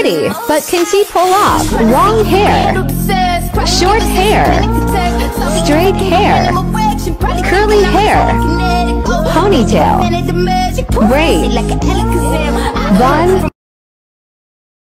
pretty, but can she pull off? Long hair, short hair, straight hair, curly hair, ponytail, braids? bun,